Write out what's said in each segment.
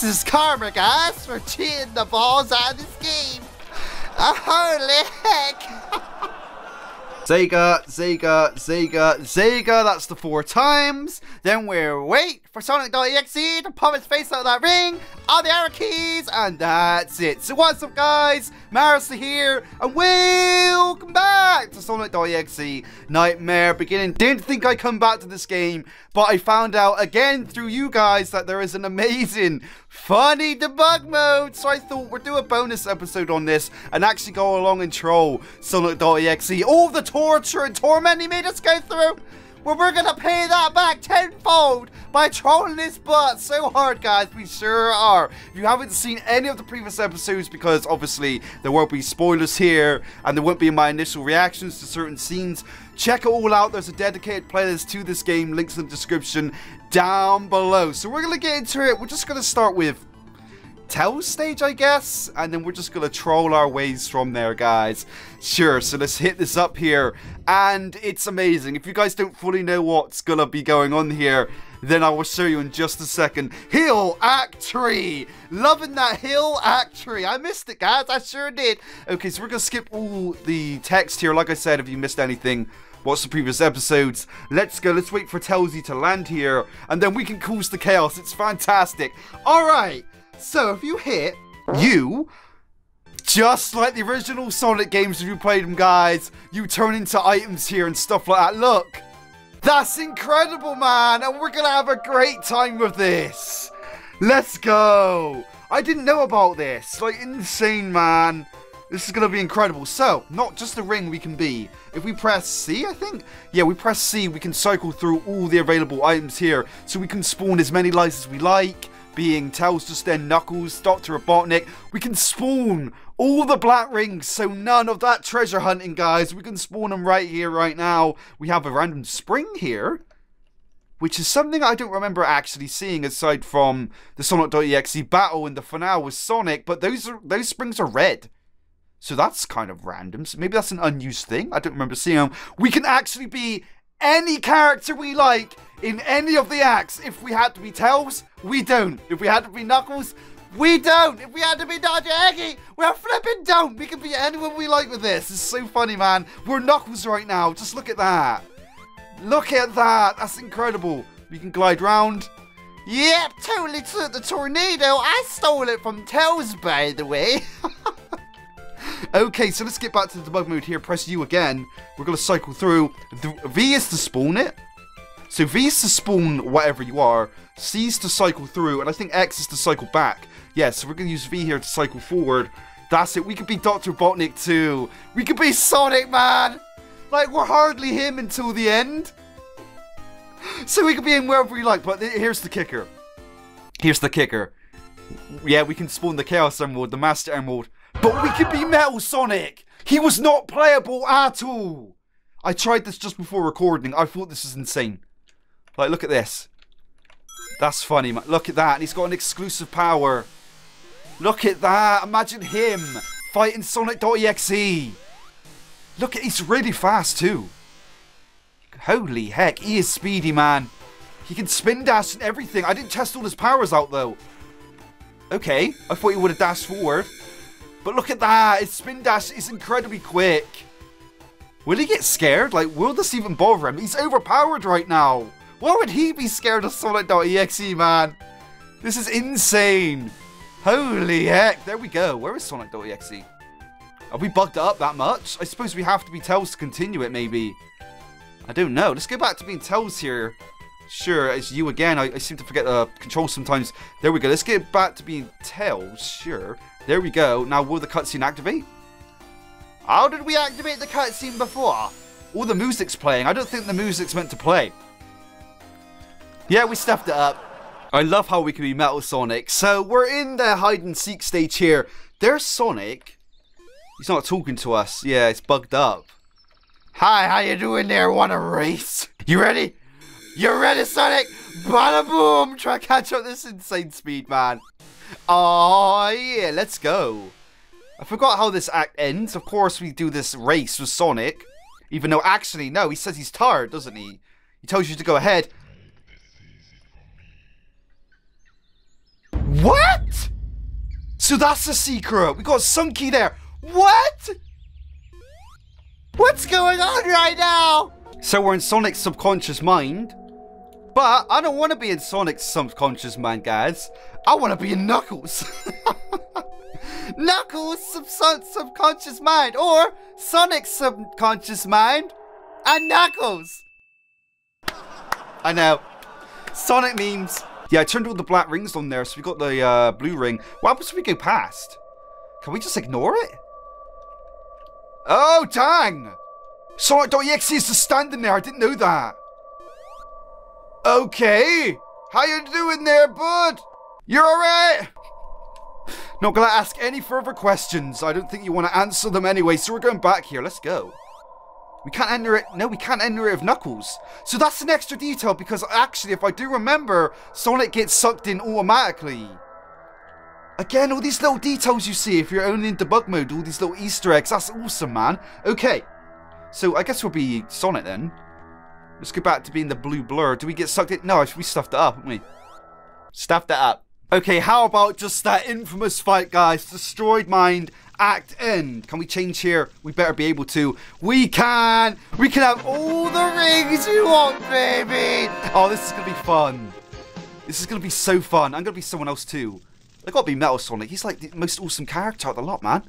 This is karma, guys, for cheating the balls out of this game. Oh, holy heck. Sega, Sega, Sega, Sega, that's the four times. Then we wait for Sonic.exe to pop his face out of that ring, all the arrow keys, and that's it. So what's up guys, Mairusu here, and welcome back to Sonic.exe Nightmare Beginning. Didn't think I'd come back to this game, but I found out again through you guys that there is an amazing, funny debug mode. So I thought we'd do a bonus episode on this and actually go along and troll Sonic.exe. All the torture and torment he made us go through. Well, we're gonna pay that back tenfold by trolling his butt so hard, guys. We sure are. If you haven't seen any of the previous episodes, because obviously there won't be spoilers here, and there won't be my initial reactions to certain scenes, check it all out. There's a dedicated playlist to this game. Links in the description down below. So we're gonna get into it. We're just gonna start with Tell stage, I guess, and then we're just gonna troll our ways from there, guys. Sure, so let's hit this up here, and it's amazing. If you guys don't fully know what's gonna be going on here, then I will show you in just a second. Hill Act 3! Loving that Hill Act 3. I missed it, guys. I sure did. Okay, so we're gonna skip all the text here. Like I said, if you missed anything, watch the previous episodes. Let's go. Let's wait for Tellsy to land here, and then we can cause the chaos. It's fantastic. All right. So if you hit you, just like the original Sonic games, if you played them, guys, you turn into items here and stuff like that. Look, that's incredible, man, and we're gonna have a great time with this. Let's go. I didn't know about this. Like, insane, man. This is going to be incredible. So, not just the ring we can be. If we press C, I think? Yeah, we press C, we can cycle through all the available items here. So we can spawn as many lights as we like being Tails Just Then Knuckles, Dr. Robotnik. We can spawn all the black rings, so none of that treasure hunting, guys. We can spawn them right here, right now. We have a random spring here, which is something I don't remember actually seeing aside from the Sonic.exe battle in the finale with Sonic, but those are, those springs are red. So that's kind of random. So maybe that's an unused thing. I don't remember seeing them. We can actually be any character we like in any of the acts. If we had to be Tails, we don't. If we had to be Knuckles, we don't. If we had to be Dr. Eggy, we're flipping don't. We can be anyone we like with this. It's so funny, man. We're Knuckles right now. Just look at that. Look at that. That's incredible. We can glide round. Yep, totally took the tornado. I stole it from Tails, by the way. okay, so let's get back to the debug mode here. Press U again. We're going to cycle through. The v is to spawn it. So V is to spawn whatever you are, C is to cycle through, and I think X is to cycle back. Yeah, so we're going to use V here to cycle forward. That's it. We could be Dr. Botnik too. We could be Sonic, man. Like, we're hardly him until the end. So we could be in wherever we like, but here's the kicker. Here's the kicker. Yeah, we can spawn the Chaos Emerald, the Master Emerald, but we could be Metal Sonic. He was not playable at all. I tried this just before recording. I thought this was insane. Like, look at this. That's funny, man. Look at that. And he's got an exclusive power. Look at that. Imagine him fighting Sonic.exe. Look at he's really fast too. Holy heck, he is speedy, man. He can spin dash and everything. I didn't test all his powers out though. Okay, I thought he would have dashed forward. But look at that. His spin dash is incredibly quick. Will he get scared? Like, will this even bother him? He's overpowered right now. Why would he be scared of Sonic.exe, man? This is insane. Holy heck. There we go. Where is Sonic.exe? Have we bugged up that much? I suppose we have to be Tails to continue it, maybe. I don't know. Let's go back to being Tails here. Sure, it's you again. I, I seem to forget the uh, controls sometimes. There we go. Let's get back to being Tails. Sure. There we go. Now, will the cutscene activate? How did we activate the cutscene before? All the music's playing. I don't think the music's meant to play. Yeah, we stuffed it up. I love how we can be Metal Sonic. So we're in the hide and seek stage here. There's Sonic. He's not talking to us. Yeah, it's bugged up. Hi, how you doing there? Wanna race? You ready? You ready, Sonic? Bada boom! Try to catch up this insane speed, man. Oh yeah, let's go. I forgot how this act ends. Of course, we do this race with Sonic. Even though, actually, no, he says he's tired, doesn't he? He tells you to go ahead. What? So that's the secret. We got Sunky there. What? What's going on right now? So we're in Sonic's subconscious mind. But I don't want to be in Sonic's subconscious mind, guys. I want to be in Knuckles. Knuckles' sub sub subconscious mind. Or Sonic's subconscious mind. And Knuckles. I know. Sonic memes. Yeah, I turned all the black rings on there, so we got the uh, blue ring. What happens if we go past? Can we just ignore it? Oh, dang! Sonic.exe is just standing there, I didn't know that. Okay. How you doing there, bud? You're alright? Not gonna ask any further questions. I don't think you want to answer them anyway, so we're going back here. Let's go. We can't enter it. No, we can't enter it with Knuckles. So that's an extra detail because actually, if I do remember, Sonic gets sucked in automatically. Again, all these little details you see if you're only in debug mode, all these little Easter eggs, that's awesome, man. Okay, so I guess we'll be Sonic then. Let's go back to being the blue blur. Do we get sucked in? No, we stuffed it up, haven't we? Stuffed it up. Okay, how about just that infamous fight, guys? Destroyed Mind, Act End. Can we change here? We better be able to. We can! We can have all the rings you want, baby! Oh, this is to be fun. This is going to be so fun. I'm going to be someone else too. I got to be Metal Sonic. He's like the most awesome character of the lot, man.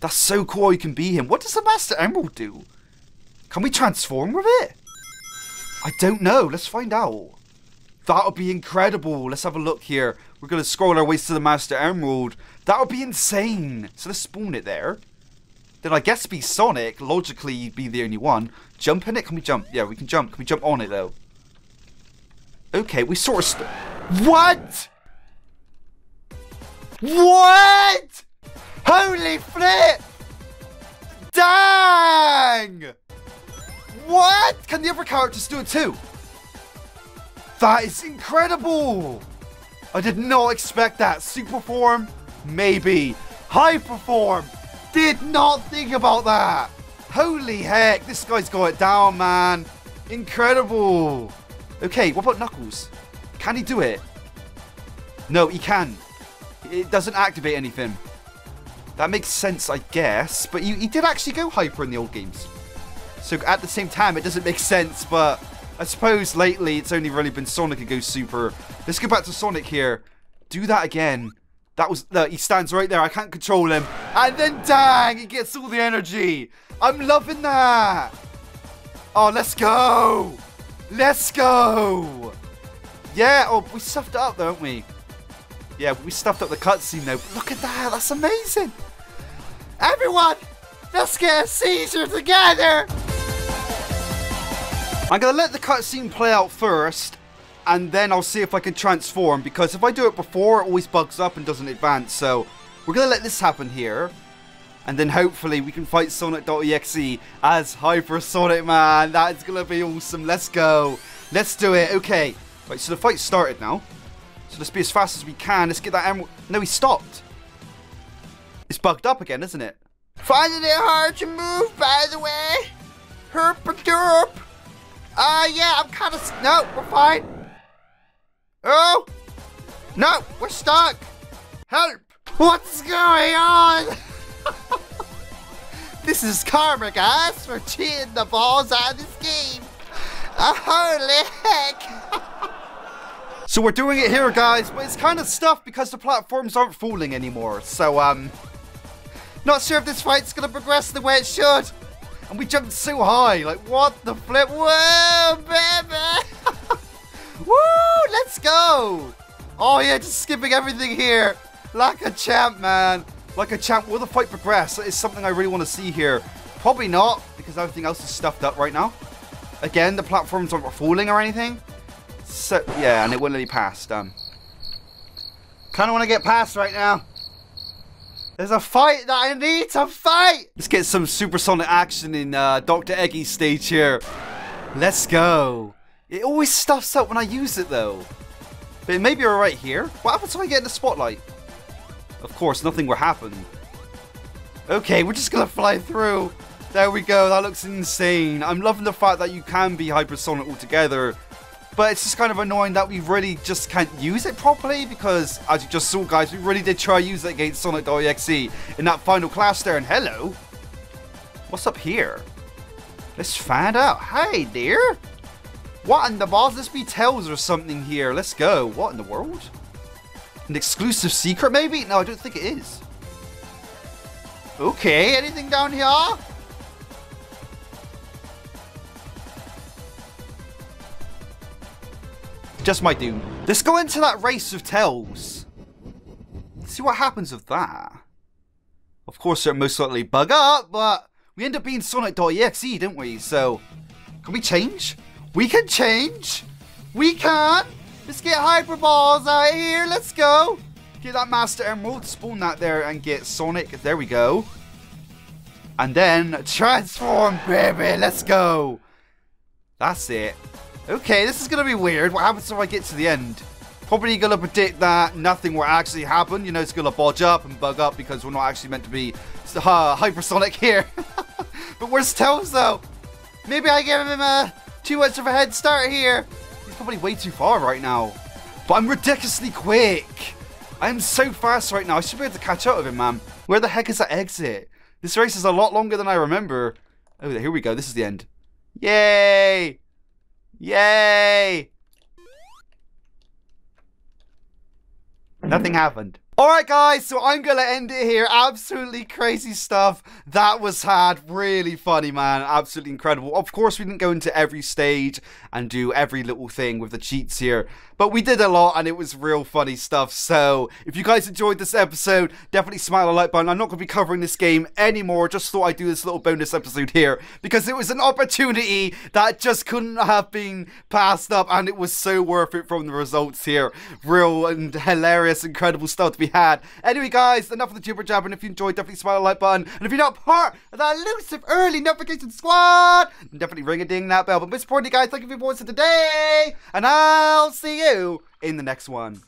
That's so cool you can be him. What does the Master Emerald do? Can we transform with it? I don't know. Let's find out. That would be incredible. Let's have a look here. We're going to scroll our ways to the Master Emerald. That would be insane. So let's spawn it there. Then I guess be Sonic. Logically, be the only one. Jump in it? Can we jump? Yeah, we can jump. Can we jump on it, though? Okay, we sort of... what? What? Holy flip! What? Can the other characters do it too? That is incredible! I did not expect that. Super form? Maybe. Hyper form? Did not think about that. Holy heck, this guy's got it down, man. Incredible. Okay, what about Knuckles? Can he do it? No, he can. It doesn't activate anything. That makes sense, I guess. But he, he did actually go hyper in the old games. So at the same time, it doesn't make sense, but I suppose lately it's only really been Sonic who goes super. Let's go back to Sonic here. Do that again. That was, he stands right there. I can't control him. And then dang, he gets all the energy. I'm loving that. Oh, let's go. Let's go. Yeah, oh, we stuffed it up, don't we? Yeah, we stuffed up the cutscene though. Look at that, that's amazing. Everyone, let's get a seizure together. I'm going to let the cutscene play out first, and then I'll see if I can transform, because if I do it before, it always bugs up and doesn't advance, so we're going to let this happen here, and then hopefully we can fight Sonic.exe as Hyper Sonic Man. That's going to be awesome. Let's go. Let's do it. Okay. Right, so the fight started now. So let's be as fast as we can. Let's get that emerald. No, he stopped. It's bugged up again, isn't it? Finding it hard to move, by the way. Herp a derp. Uh, yeah, I'm kind of... No, we're fine. Oh! No, we're stuck. Help! What's going on? this is karma, guys, for cheating the balls out of this game. Uh, holy heck. so we're doing it here, guys, but it's kind of stuff because the platforms aren't falling anymore. So, um... Not sure if this fight's to progress the way it should. And we jumped so high. Like, what the flip? Whoa, baby. Woo, let's go. Oh, yeah, just skipping everything here. Like a champ, man. Like a champ. Will the fight progress? That is something I really want to see here. Probably not, because everything else is stuffed up right now. Again, the platforms aren't falling or anything. So, yeah, and it let me pass. Um, kind of want to get past right now. There's a fight that I need to fight! Let's get some supersonic action in uh, Dr. Eggie's stage here. Let's go. It always stuffs up when I use it though. But it may be alright here. What happens when I get in the spotlight? Of course, nothing will happen. Okay, we're just gonna fly through. There we go, that looks insane. I'm loving the fact that you can be hypersonic altogether. But it's just kind of annoying that we really just can't use it properly because, as you just saw, guys, we really did try to use it against Sonic.exe in that final clash there. And hello, what's up here? Let's find out. Hey, dear. What in the balls? This be Tails or something here. Let's go. What in the world? An exclusive secret, maybe? No, I don't think it is. Okay, anything down here? Just my doom. Let's go into that race of Tails. See what happens with that. Of course, it most likely bug up, but we end up being Sonic.exe, didn't we? So, can we change? We can change! We can! Let's get Hyper Balls out here, let's go! Get that Master Emerald, spawn that there and get Sonic, there we go. And then transform, baby, let's go! That's it. Okay, this is going to be weird. What happens if I get to the end? Probably going to predict that nothing will actually happen. You know, it's going to bodge up and bug up because we're not actually meant to be uh, hypersonic here. but where's Tails, though? Maybe I give him a, too much of a head start here. He's probably way too far right now. But I'm ridiculously quick. I'm so fast right now. I should be able to catch up with him, man. Where the heck is that exit? This race is a lot longer than I remember. Oh, here we go. This is the end. Yay! Yay! Nothing happened. Alright guys, so I'm gonna end it here. Absolutely crazy stuff. That was had. Really funny, man. Absolutely incredible. Of course, we didn't go into every stage and do every little thing with the cheats here. But we did a lot and it was real funny stuff. So if you guys enjoyed this episode, definitely smash the like button. I'm not to be covering this game anymore. Just thought I'd do this little bonus episode here because it was an opportunity that just couldn't have been passed up and it was so worth it from the results here. Real and hilarious, incredible stuff to be had. Anyway, guys, enough of the jibber jabber. And if you enjoyed, definitely smash the like button. And if you're not part of that elusive early notification squad, definitely ring a ding that bell. But most importantly, guys, thank you for watching today. And I'll see you in the next one.